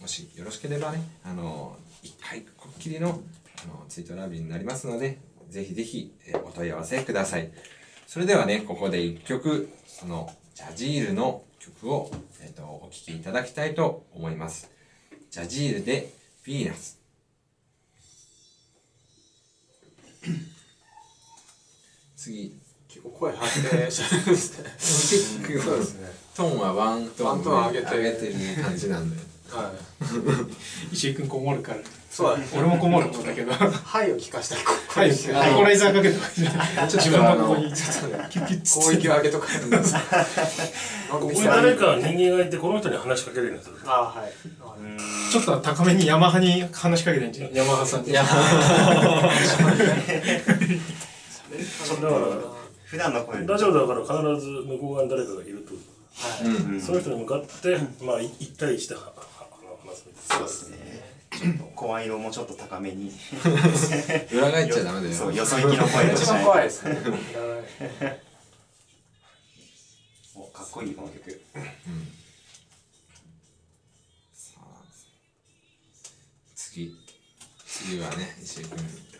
もしよろしければね、あの、一回こっきりの、あの、ツイートラビーになりますので、ぜひぜひ、えーお問い合わせください。それではね、ここで一曲、その、ジャジールの曲を、えっ、と、お聴きいただきたいと思います。ジャジールで、ヴィーナス。次、結構声張ってしゃべるんですね 結構そうですねトーンはワントーン上げて上げてる感じなんで。はい。石井君こもるから。そうだね。俺もこもるんだけど。ははいを聞かしたい。い。アコライザーかけてちょっと自分のここにちょっとキュッキュッつ攻撃を上げとかここに誰か人間がいてこの人に話しかけるんですよあはい。ちょっと高めにヤマハに話しかけてんじゃんヤマハさんにいや、だから普段の声ラジオだから必ず向こう側に誰かがいると、うん。その人に向かってまあい一対一でそうですね。ちょっと声色もちょっと高めに。裏返っちゃダメだよ。そうよそ行きの声が一しない番怖いですね。おかっこいいこの曲。次。次はね、石井君。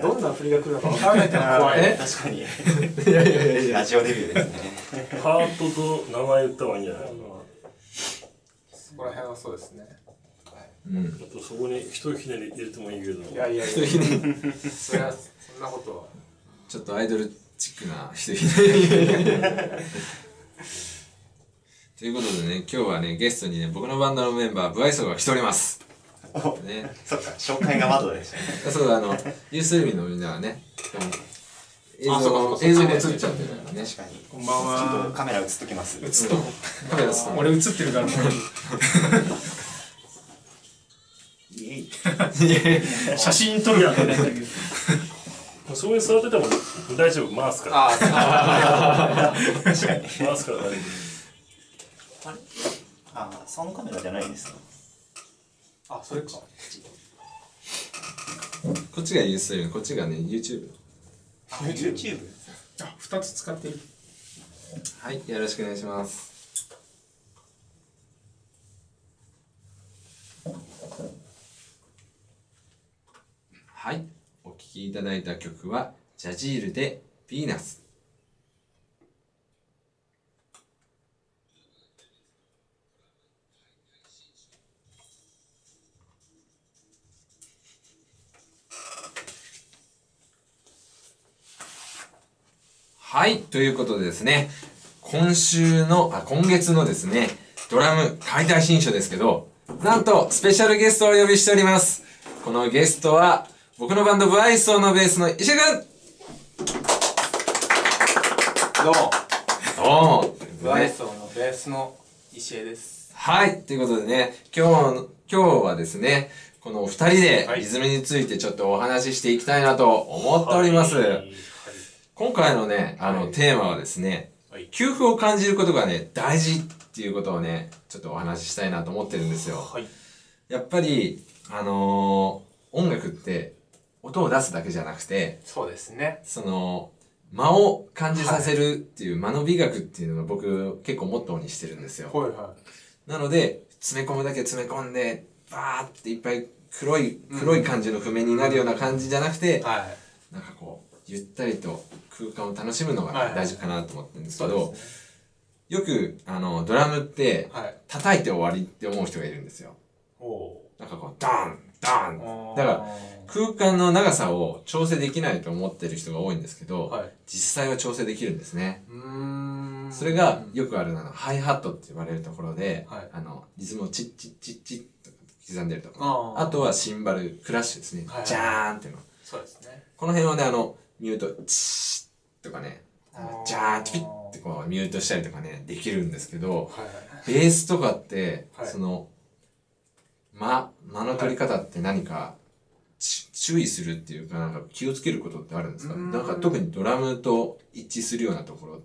どんな振りが来るのか分からないってのが怖い。え？確かに。ラジオデビューですね。なハートと名前言った方がいいんじゃないそこら辺はそうですねうん。あとそこに一ひねり入れてもいいけどいやいやいや一ひねりそれはそんなことはちょっとアイドルチックな一ひねり。ということでね、今日はね、ゲストにね、僕のバンドのメンバー、ブアイソが来ております。おね。そっか紹介が窓でしたねそうだ、あの、ユースルミのみんなはね、映像映像も映っちゃってるからね。確かに。こんばんちょっとはカメラ映っときます。映っとカメラつ俺映ってるからもイエイ。う写真撮るわけないんだけどそこに座ってても大丈夫。回すから。あ確かに回すから大丈夫。あそのカメラじゃないんですねああそれか。こっちがユースルミ、こっちがね、YouTube。あ YouTube あ二つ使ってるはい、よろしくお願いします。はい、お聴きいただいた曲は、ジャジールでヴィーナス。はい、ということでですね、今週の、あ、今月のですね、ドラム解体新書ですけど、なんと、スペシャルゲストをお呼びしております。このゲストは、僕のバンド、ブアイソーのベースの石井くんどうも。おーブアイソーのベースの石江です。はい、ということでね、今日の、今日はですね、このお二人ではい。リズムについてちょっとお話ししていきたいなと思っております。はい今回のね、あの、はい。テーマはですね、はい。給付を感じることがね、大事っていうことをね、ちょっとお話ししたいなと思ってるんですよ。はい。やっぱり、あのー音楽って、音を出すだけじゃなくて、そうですね。その、間を感じさせるっていう、間の美学っていうのが僕結構モットーにしてるんですよ。はいはなので、詰め込むだけ詰め込んで、バーっていっぱい黒い、黒い感じの譜面になるような感じじゃなくてい、はい。なんかこう、ゆったりと空間を楽しむのがはい。大事かなと思ってるんですけそうど、ですよく、あの、ドラムって叩いて終わりって思う人がいるんですよ。おなんかこう、ダーンダーンー。だから、空間の長さを調整できないと思ってる人が多いんですけど、はい。実際は調整できるんですね。それがよくあるのは、ハイハットって言われるところで、はい。あの、リズムをチッチッチッチッと刻んでるとこあとはシンバル、クラッシュですね。はいジャーンっていうの。そうですね。この辺をね、あの、ミュート、チッとかね、ジャーンってピッってこうミュートしたりとかね、できるんですけど、ベースとかって、はい。その、間、間の取り方って何か、ち注意するっていうか、なんか気をつけることってあるんですか？なんか特にドラムと一致するようなところ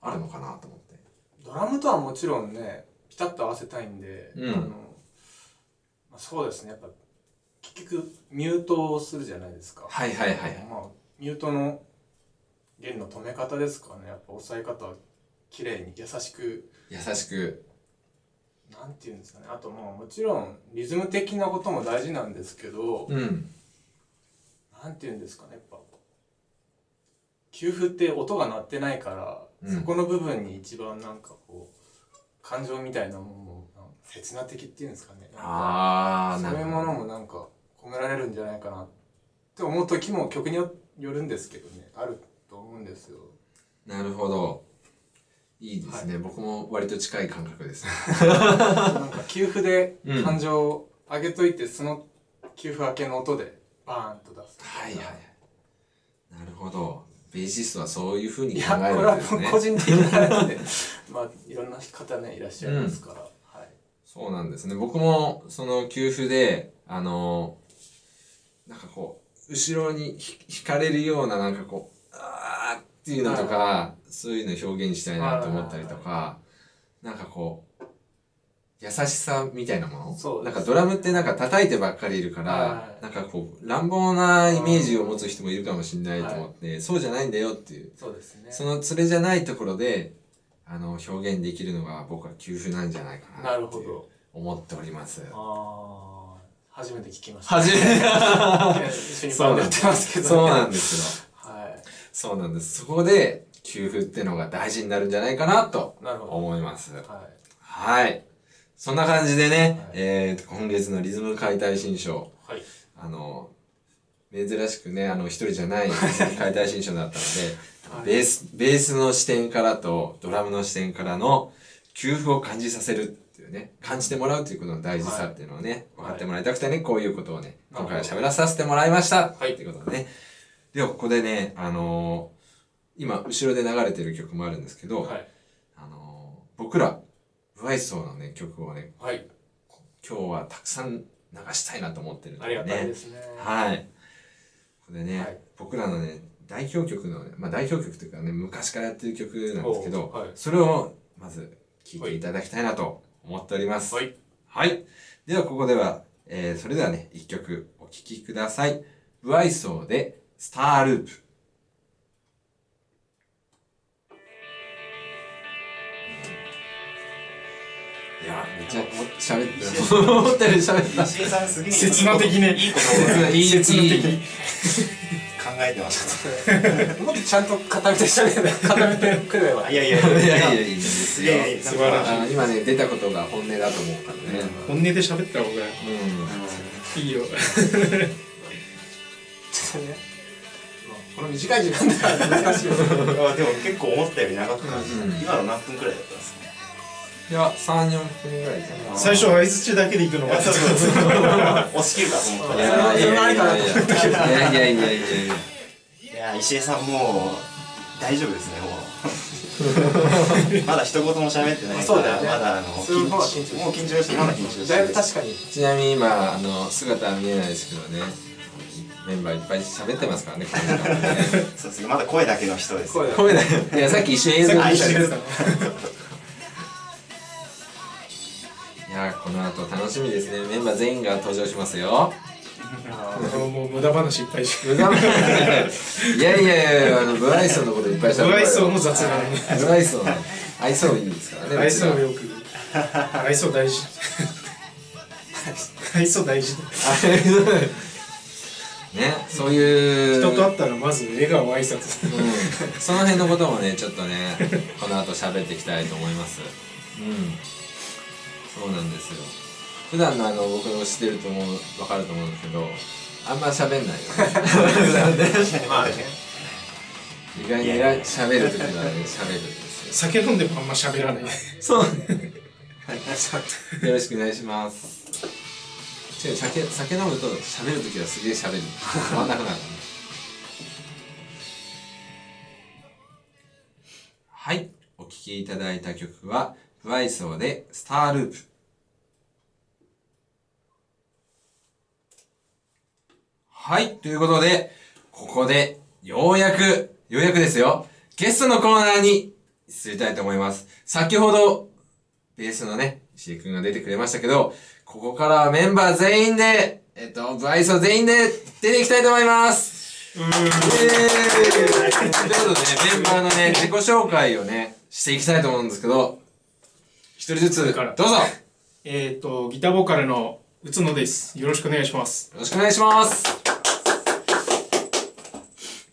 あるのかなと思って。ドラムとはもちろんねピタッと合わせたいんで、うん。あのまあ、そうですね。やっぱ結局ミュートをするじゃないですか。はいはいはい。まあ、ミュートの弦の止め方ですかね。やっぱ押さえ方は綺麗に優しく。優しく、なんていうんですかね。あとまあもちろんリズム的なことも大事なんですけど、うん。なんていうんですかね。やっぱ給付って音が鳴ってないから、うん。そこの部分に一番なんかこう感情みたいなものも刹那的っていうんですかね。あー、そういうものもなんか込められるんじゃないかなって思う時も曲によよるんですけどね。あるんですよなるほど。いいですね。僕も割と近い感覚ですね。なんか給付でうん感情を上げといて、その給付明けの音でバーンと出すはいはい。なるほど。ベーシストはそういうふうにい考えるんですね個。人的な話で まあいろんな方ねいらっしゃいますから、はいそうなんですね。僕も、その給付で、あの、なんかこう、後ろにひ引かれるような、なんかこう、っていうのとか、そういうのを表現したいなと思ったりとか、なんかこう、優しさみたいなもの？そうなんかドラムってなんか叩いてばっかりいるから、はい。なんかこう、乱暴なイメージを持つ人もいるかもしれないと思って、そうじゃないんだよっていう。そうですね。その連れじゃないところで、あの、表現できるのが僕は給付なんじゃないかななるほど。思っております。ああ初めて聞きました。初めて。一緒にバンドやってますけど、ね、そうなんですよ。はいそうなんです。そこで、給付ってのが大事になるんじゃないかなと思います。はいはい。そんな感じでね、はいえー、今月のリズム解体新書、はいあの、珍しくね、あの、一人じゃない 解体新書だったので、はいベース、ベースの視点からとドラムの視点からの給付を感じさせるっていうね、感じてもらうということの大事さっていうのをね、分かってもらいたくてね、こういうことをね、今回は喋らさせてもらいました。はいということでね。では、ここでね、あのー今、後ろで流れてる曲もあるんですけど、はいあのー僕ら、ブワイソーのね、曲をね、はい今日はたくさん流したいなと思ってるんでありがたいですねはい。ここでね、はい僕らのね、代表曲のね、まあ代表曲というかね、昔からやってる曲なんですけど、それをまず聴いていただきたいなと思っております。はい。はい。ではここでは、えー、それではね、一曲お聴きください。ブワイソーで、スターループ。いや、めっちゃ喋ってる。思ったより喋った。石井さんすげえ刹那的ねいいことを。いい切な的いい。考えてました。もっとちゃんと固めてしゃべる固めてくればいやいやいやいやいや。いい素晴らしい。今ね、出たことが本音だと思うからね。本音で喋った方がうん。いいよ。ちょっとね、まあこの短い時間だから難しいでも結構思ったより長く感じた、うん、今の何分くらいだったんですか？いや、三、4分ぐらいな最初は合図中だけで行くのが 押し切るかいやいやいやいや。いやいや石江さんもう大丈夫ですね、もう。まだ一言も喋ってないから、ね、まだあの緊張もう緊張してまだ緊張してだいぶ確かに。ちなみに今あの姿は見えないですけどね。メンバーいっぱい喋ってますからね、この時間はね。そうですまだ声だけの人です声だ声だよ。いや、さっき一緒に映像見たあ一緒です。いや、この後楽しみですね。メンバー全員が登場しますよ。もう無駄話いっぱいし無駄な。いやいやいや、あの、ブライソンのこといっぱい喋ってブライソンの雑談ねブライソン、愛想いいですからね。愛想よく愛想大事 愛想大事 ね、そういう。人と会ったらまず笑顔挨拶。うん、その辺のこともねちょっとねこの後喋っていきたいと思います。うん。そうなんですよ。普段のあの僕の知ってると思う分かると思うんですけどあんま喋んないよね。まあね。意外にら喋る時はね喋るんですよ。酒飲んでもあんま喋らない。そう。ねはい。よろしくお願いします違う酒酒飲むと喋る時はすげえ喋る。止まんなくなるはい。お聴きいただいた曲はブワイソーでスターループ。はい。ということでここでようやくようやくですよ。ゲストのコーナーに移りたいと思います。先ほどベースのね、石井くんが出てくれましたけど、ここからはメンバー全員で、えっと、ブアイソ全員で出ていきたいと思いますイエーイということでね、メンバーのね、自己紹介をね、していきたいと思うんですけど、一人ずつ、どうぞえっ、と、ギターボーカルの宇都野です。よろしくお願いします。よろしくお願いします。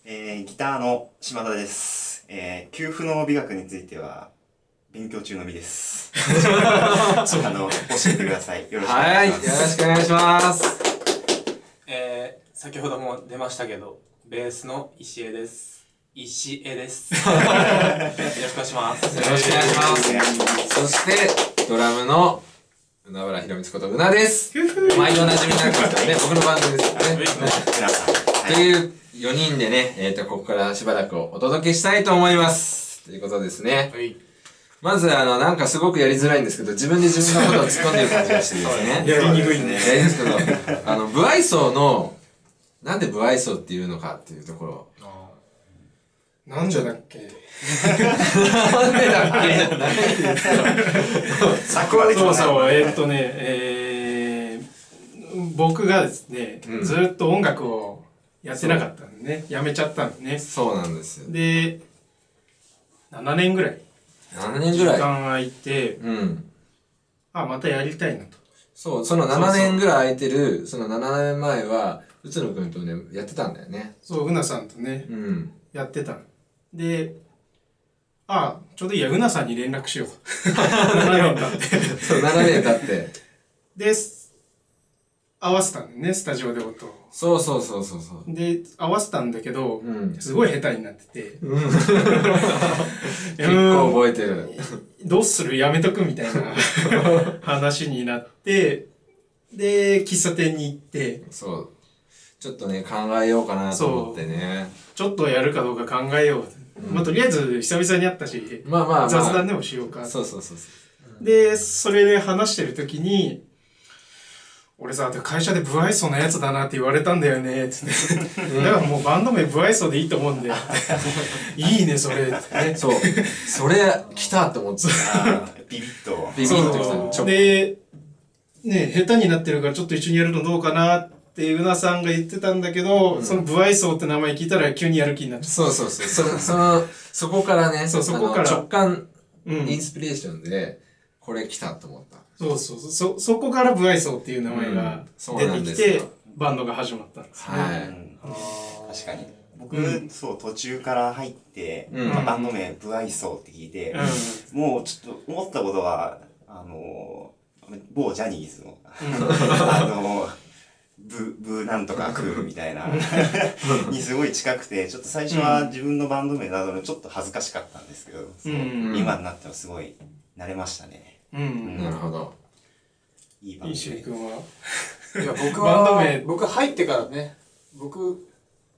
えー、ギターの島田です。えー、給付の美学については、勉強中の身です。あの、教えてください。よろしくおはい、よろ願いします。しくお願いします。えー、先ほども出ましたけどベースの石江です石江です よろしくお願いしますよろしくお願いします。そして、ドラムの、海原宏光ことうなです。毎度おなじみになるからね、僕のバンドですね。皆さん。はい。という4人でね、えっ、と、ここからしばらくお届けしたいと思います。ということですね。はいまず、あの、なんかすごくやりづらいんですけど、自分で自分のことを突っ込んでる感じがしてですね。やりにくいね。やりですけど、あの、不愛想の、なんで不愛想っていうのかっていうところ。なんじゃだっけなんでだっけじゃないですよ。さっきまでそうそう、えーっとね、えー、僕がですね、うんずーっと音楽をやってなかったんでね、やめちゃったんでね。そうなんですよ。で、7年ぐらい7年時ぐらい。間空いて、うん。あ、またやりたいなと。そう、その7年ぐらい空いてる、その7年前は、うつのくんとね、やってたんだよね。そう、うなさんとね、うん。やってたので、あ、ちょうどいいや、うなさんに連絡しよう。7年経って。そう、7年経って。で、合わせたんだよね、スタジオで音を。そうそうそうそうそう。で、合わせたんだけど、うん。すごい下手になってて、結構覚えてる。どうする？やめとく？みたいな 話になって、で、喫茶店に行って、そう。ちょっとね、考えようかなと思ってね。ちょっとやるかどうか考えよう。まあ、とりあえず久々に会ったし、まあまあまあ。雑談でもしようか。そうそうそうそう。で、それで話してる時に、俺さ、会社で不愛想なやつだなって言われたんだよね、つって。だからもうバンド名不愛想でいいと思うんだよ。いいね、それ。ってね。そう。それ、来たと思って。あービビッと。ビビッときたで、ね、下手になってるからちょっと一緒にやるのどうかなってうなさんが言ってたんだけど、その不愛想って名前聞いたら急にやる気になっちゃっそうそうそう。そその、そこからね、そうそこから直感、た。うんインスピレーションで、これ来たと思った。そうそうそう。そ、そこから不愛想っていう名前がうんそう出てきてですよ、バンドが始まったんですね。はい。うん確かに。僕、そう、途中から入って、うんまあバンド名、ブアイソーって聞いて、うもうちょっと思ったことは、あのー、某ジャニーズの、あのー、ブ、ブなんとかクールみたいな、にすごい近くて、ちょっと最初は自分のバンド名などのちょっと恥ずかしかったんですけど、そううん今になってはすごい慣れましたね。ん。うん。なるほど。いいバンド石井名。君は。いや僕バンドは名僕入ってからね僕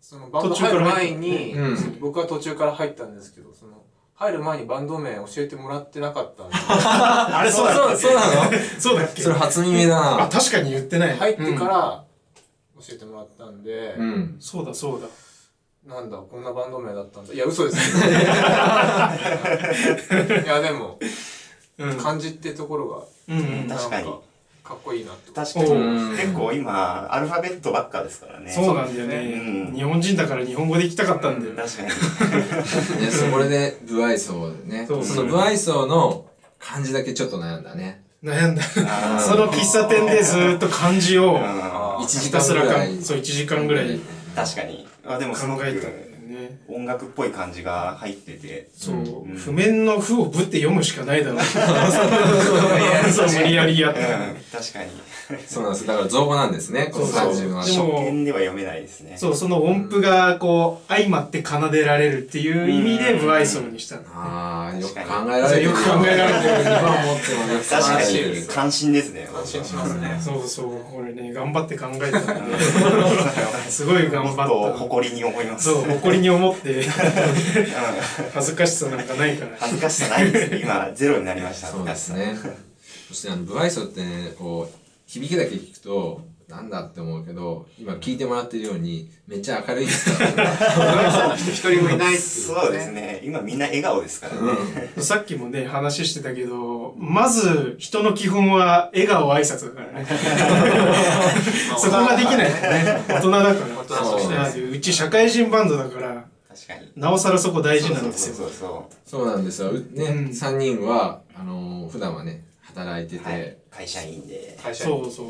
そのバンド入る前に、うん僕は途中から入ったんですけどその入る前にバンド名教えてもらってなかったんで あれ、そうそう、そうなの？そうだっけ？それ初耳だあ、な。確かに言ってない。入ってかうんら教えてもらったんで、うん。そうだそうだ。なんだこんなバンド名だったんだいや嘘です いやでもうん。漢字ってところがうんうん。確かにかっこいいなと確かに。結構今、アルファベットばっかですからね。そうなんだようんね。日本人だから日本語で行きたかったんだよ。確かに。ね、そこで、不愛想でね。そうその不愛想の漢字だけちょっと悩んだね。悩んだ。その喫茶店でずーっと漢字をうん1時ひたすらか間ぐらい。そう1時間ぐらい確かに。あでもすごく考えたんだよね。音楽っぽい感じが入ってて。そううん。譜面の譜をぶって読むしかないだろう。そう、無理やりやっうんた。、確かに。そうなんです。だから造語なんですね、この漢字は。でも初見では読めないですね。そう、その音符がこう、相まって奏でられるっていう意味で不愛想にしたの。ああ、よく考確えられてる。よく考えられてる今思ってもね、確かに関心ですね。感心しますねそうそう、これね、頑張って考えたんで、すごい頑張っ誇りに思いまた。す。そう、誇りに思って、うん恥ずかしさなんかないから。恥ずかしさないですね。今、ゼロになりました。そうですね。そしてあの、不愛想ってね、こう、響きだけ聞くと、なんだって思うけど、今聞いてもらってるように、めっちゃ明るいですから。一人もいないっていう、そうですね。今みんな笑顔ですからね。さっきもね、話してたけど、まず人の基本は笑顔挨拶だからね。そこができないとね、大人だから。うち社会人バンドだから、確かに。なおさらそこ大事なんですよ。そうそうそう。そうなんですよ。ね、うん3人は、あのー普段はね、働いてて、はい、会社員で。会社そうそう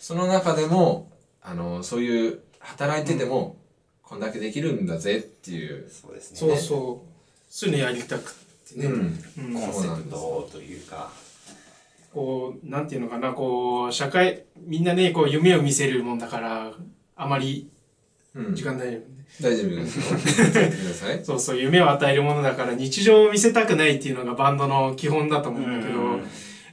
その中でもあのそういう働いてても、こんだけできるんだぜっていう、そうですね。そうそうそういうのやりたくってね、うんうんコンセプトというか。こうなんていうのかなこう社会みんなねこう夢を見せるもんだからあまりうん時間ないよね、大丈夫です そうそう夢を与えるものだから日常を見せたくないっていうのがバンドの基本だと思うんだけど、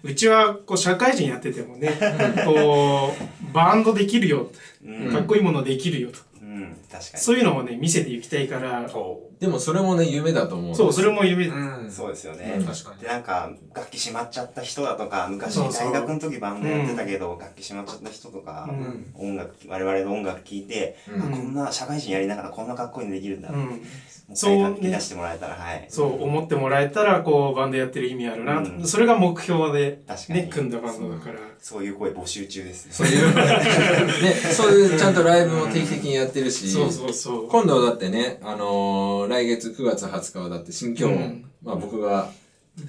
うちはこう社会人やっててもね、こうバンドできるよ、うん。かっこいいものできるよと、うん、確かに。そういうのをね見せていきたいからそでもそれもね夢だと思う。そうそれも夢、ううん。そうですよね。うん。確かに。で、なんか、楽器しまっちゃった人だとか、昔そうそう大学の時バンドやってたけど、楽器しまっちゃった人とか、うん。音楽、我々の音楽聴いて、うん。あこんな社会人やりながらこんなかっこいいのできるんだ。う、もうん一そう回楽器出してもらえたら、はい。そう思ってもらえたらこうバンドやってる意味あるな、うん。それが目標で確かに。ね組んだバンドだから。そういう声募集中ですね。そういう。ねそういうちゃんとライブも定期的にやってるし。そうそうそう。今度だってね、あのー来月9月20日はだって新京音、うん。まあ僕が、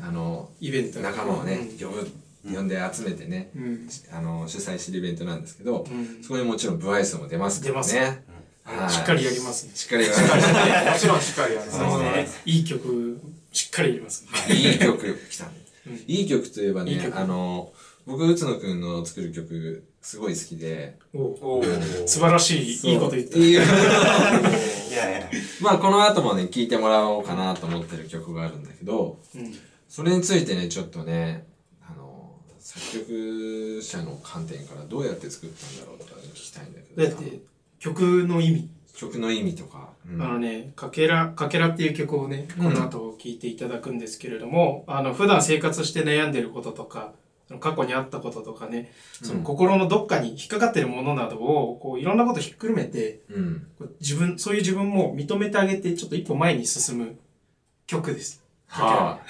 あのイベントー仲間をね、うん。呼ぶ、呼んで集めてね、うん。あのー主催してるイベントなんですけど、うん。そこにもちろんブアイスも出ますからね。出ますはい。しっかりやりますね。しっかりやります。もちろんしっかりやるそうです。ね。いい曲しっかりやりますい。い曲来た。いい曲といえばねあのー僕、宇野くんの作る曲、すごい好きで。おおー。素晴らしいいいこと言った。いやいや、まあこの後もね、聴いてもらおうかなと思ってる曲があるんだけど、うん。それについてね、ちょっとね、あの、作曲者の観点からどうやって作ったんだろうとか聞きたいんだけどさ。だって曲の意味、曲の意味とか。うん。あのね「かけら」かけらっていう曲をねこの後聴いていただくんですけれども、あの普段生活して悩んでることとか過去にあったこととかねその心のどっかに引っかかってるものなどをこういろんなことひっくるめてうん。自分そういう自分も認めてあげてちょっと一歩前に進む曲です。は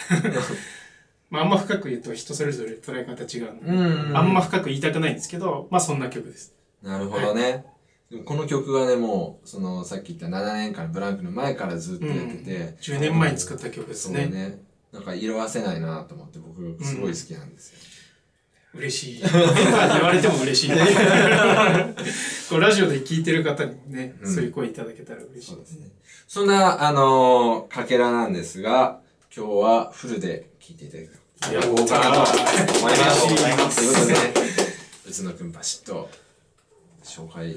まあ、あんま深く言うと人それぞれ捉え方違うんで、うんあんま深く言いたくないんですけど、まあそんな曲です。なるほどね。この曲はね、もう、その、さっき言った7年間ブランクの前からずっとやってて、10年前に作った曲ですね。そうね。なんか色あせないなと思って僕すごい好きなんですよ。嬉しい。言われても嬉しい。こうラジオで聞いてる方にもね、うんそういう声いただけたら嬉しいですね。そんな、あのーかけらなんですが、今日はフルで聴いていただいやこうかなと思います。ということでね、宇野くんバシッと紹介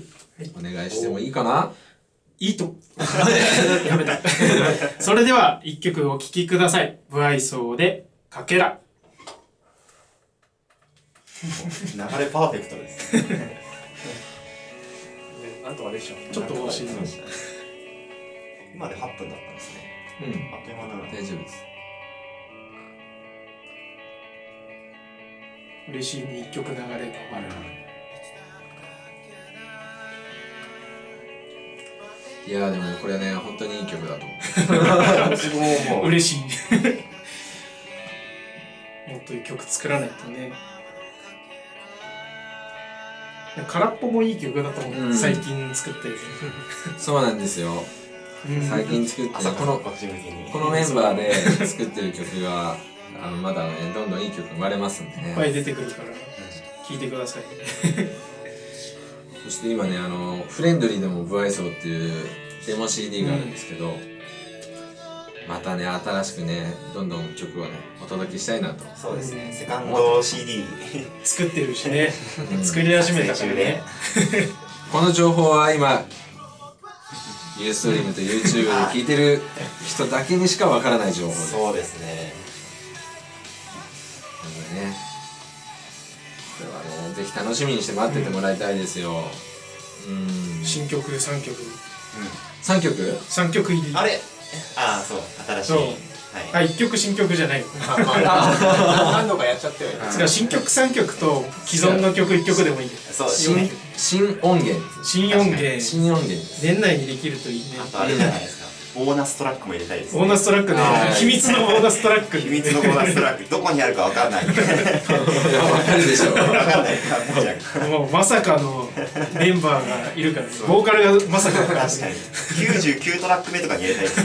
お願いしてもいいかな？いいと。やめた。それでは一曲お聴きください。不愛想でかけら。流れパーフェクトです。ねなんとかでしょちょっと欲しいな。今で8分だったんですね。うん。あっという間だな。大丈夫です。嬉しいに一曲流れが終わる。いやーでもね、これね、本当にいい曲だと思う、嬉しい。もっといい曲作らないとね。空っぽもいい曲だと思う、うん。最近作ったやそうなんですよ。つ、うん。最近作ってこの、このメンバーで作ってる曲が、あの、まだね、どんどんいい曲生まれますんでね。いっ。ぱい出てくるから聴いてください。そして今ね、あの、フレンドリーでも不愛想っていうデモ CD があるんですけど、またね、新しくね、どんどん曲をね、お届けしたいなと。そうですね。セカンド CD。作ってるしね、うん作り始めたからね。この情報は今、ユーストリームと YouTube で聞いてる人だけにしかわからない情報です。そうですね。なのでね、これはね、ぜひ楽しみにして待っててもらいたいですよ。うん。新曲3曲3曲？3曲入りあれ？ああ、そう。新しい。はい。あ1曲新曲じゃない 何度かやっちゃったよね違う新曲3曲と既存の曲1曲でもいいそう、新、新音源。新音源新音源。年内にできるといいねあとあれじゃないですか。ボーナストラックも入れたいです、ボーナストラックね。はい。秘密のボーナストラック。秘密のボーナストラック、どこにあるかわかんない。わいや、わかるでしょ。かんない。かも。もうまさかのメンバーがいるからね。ボーカルがまさか確かに。99トラック目とかに入れたいです。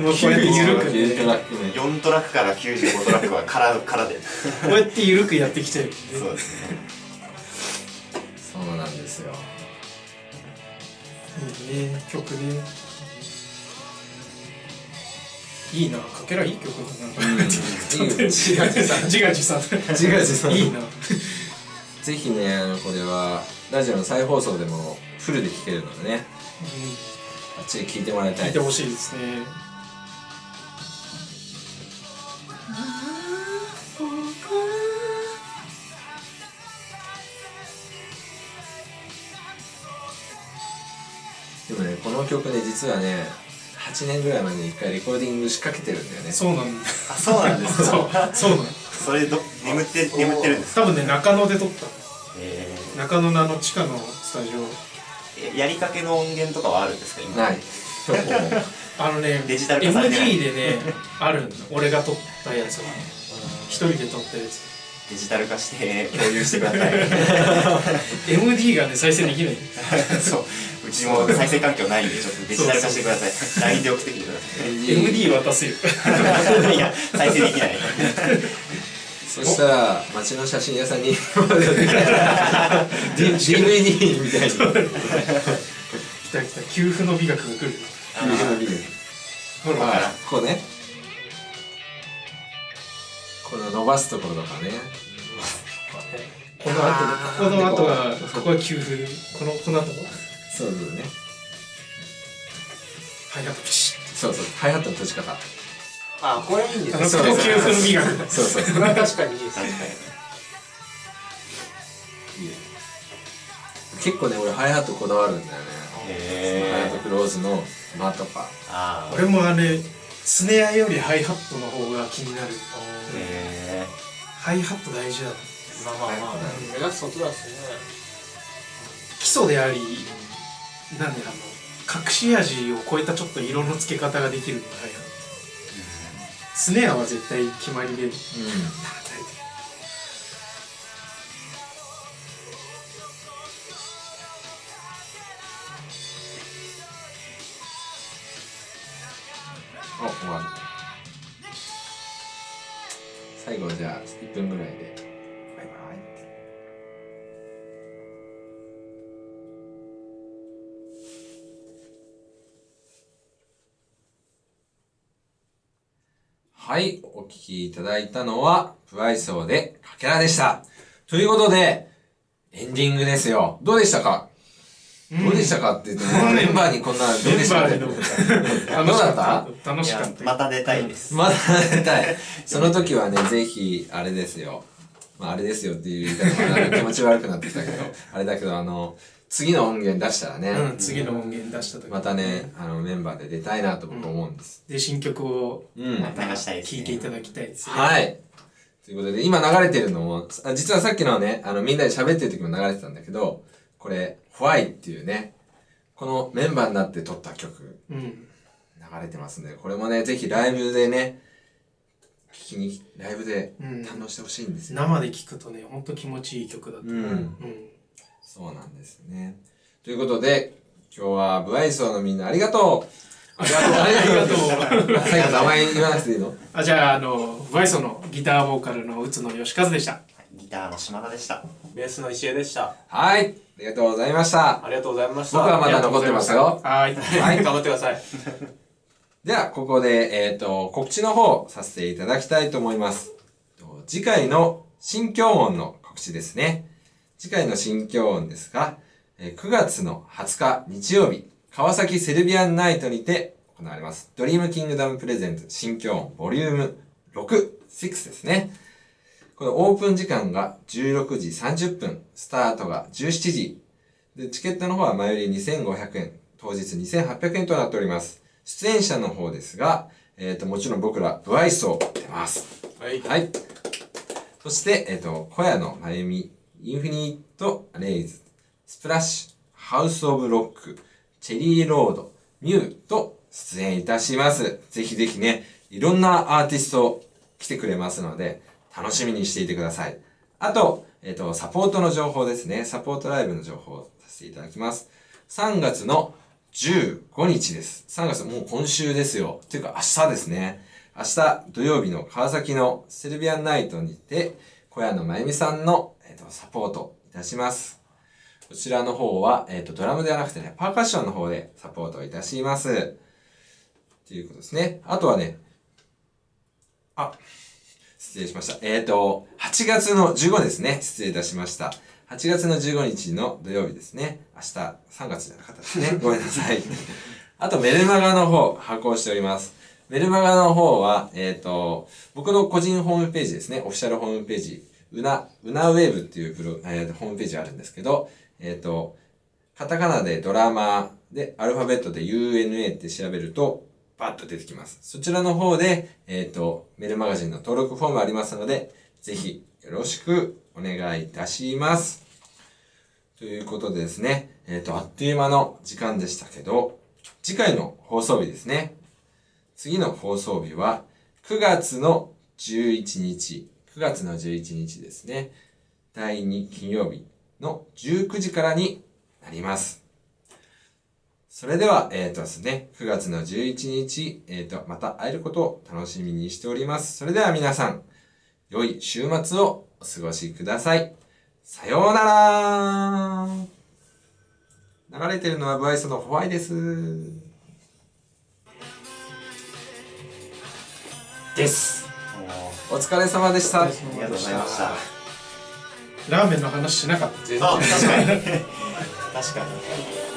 もうこうやって緩く9トね。ラック目4トラックから95トラックは空空で。こうやって緩くやってきてるそうですね。そうなんですよいいね曲ね。いいな。かけらいい曲だな、自画自賛。自画自賛。自画自賛。いいな。ぜひねあのこれはラジオの再放送でもフルで聴けるのでね。あっちで聴いてもらいたい聞いてほしいですねの曲ね実はね8年ぐらい前に一回レコーディング仕掛けてるんだよね。そうなんだ。あそうなんですそうかそうなんだ。それど眠って眠ってるんですか？多分ね中野で撮った。え中野のあの地下のスタジオ。ーやりかけの音源とかはあるんですか？今。ない。あのねデジタル化されてない。MD でね あるんだ俺が撮ったやつは一人で撮ったやつ。デジタル化して共有してください。MD がね再生できない。そううちも再生環境ないんでちょっとデジタル化してください。LINE で送ってきてくださ MD 渡すよ。い いや再生できない。そしたら町の写真屋さんに DVD みたいに来た来た給付の美学が来るほらはいこうね。この伸ばすところとかね。この後ここの後がここは給付。このこの後は？そうそうね。ハイハットピシそうそうハイハットの閉じ方。あこれいいんですのこの給付の美学そうそう。これは確かに。いいです確かね結構ね俺ハイハットこだわるんだよね。にハイハットへクローズの間とか。ああ俺もあれスネアよりハイハットの方が気になる。へハイハット大事だまあまあまあ。目指すことだしね。基礎でありなんであの隠し味を超えたちょっと色の付け方ができるのがハイハットスネアは絶対決まりでうん。あ終わる。最後はじゃあ1分ぐらいで。バイバイはい、お聞きいただいたのは、不愛想でかけらでした。ということで、エンディングですよ。どうでしたか、どうでしたかって言っても、メンバーにこんな、どうでした？かどうだった？楽しかった。また出たいです。まだ出たい。その時はね、ぜひ、あれですよ。まあ、あれですよっていう言い方もなんか気持ち悪くなってきたけど、あれだけど、あの、次の音源出したらね、うん、次の音源出した時またね、あの、メンバーで出たいなと僕思うんです。で新曲をうん。また流したいですね。聴いていただきたいですね。はい。ということで、今流れてるのも、あ実はさっきのね、あの、みんなで喋ってる時も流れてたんだけど、これ、ホワイっていうね、このメンバーになって撮った曲、うん。流れてますんで、これもね、ぜひライブでね、聞きに、ライブでうん。堪能してほしいんですよ。生で聴くとねほんと気持ちいい曲だったうん。うんそうなんですね。ということで、今日はブアイソーのみんなありがとうありがとうありがとう最後名前言わなくていいの？あじゃああのバイソのギターボーカルの宇野義和でしたギターの島田でしたベースの石江でしたはい。ありがとうございました。ありがとうございました僕はまだ残ってますよ。はいはい頑張ってくださいでは、ここで、えっ、と、告知の方させていただきたいと思います。と次回の新京音の告知ですね。次回の新京音ですが、えー9月の20日日曜日、川崎セルビアンナイトにて行われます。ドリームキングダムプレゼント新京音ボリューム6、6ですね。これオープン時間が16時30分、スタートが17時。で、チケットの方は前売り2500円、当日2800円となっております。出演者の方ですが、えっ、と、もちろん僕ら、ブアイソー出ます。はいはい。そして、えっ、と、小屋のまゆみ、インフィニット・レイズ、スプラッシュ、ハウス・オブ・ロック、チェリー・ロード、ミューと出演いたします。ぜひぜひね、いろんなアーティスト来てくれますので、楽しみにしていてください。あと、えっ、と、サポートの情報ですね。サポートライブの情報をさせていただきます。3月の15日です。3月もう今週ですよ。っていうか明日ですね。明日土曜日の川崎のセルビアンナイトにて、小屋野真由美さんの、えーとサポートいたします。こちらの方は、えっ、と、ドラムではなくてね、パーカッションの方でサポートいたします。っていうことですね。あとはね、あ、失礼しました。えっ、と、8月の15ですね。失礼いたしました。8月の15日の土曜日ですね。明日、3月じゃなかったですね。ごめんなさい。あと、メルマガの方、発行しております。メルマガの方は、えっ、と、僕の個人ホームページですね。オフィシャルホームページ、うな、うなウェーブっていうブログ、えーホームページあるんですけど、えっ、と、カタカナでドラマで、アルファベットで UNA って調べると、バッと出てきます。そちらの方で、えっ、と、メールマガジンの登録フォームありますので、ぜひよろしくお願いいたします。ということでですね、えっ、と、あっという間の時間でしたけど、次回の放送日ですね。次の放送日は、9月の11日、9月の11日ですね。第2金曜日の19時からになります。それでは、えっ、とですね、9月の11日、えっ、と、また会えることを楽しみにしております。それでは皆さん、良い週末をお過ごしください。さようなら流れてるのはブアイソのホワイです。です。もお疲れ様でした。うありがとうございました。ラーメンの話しなかった。確かに。確かに。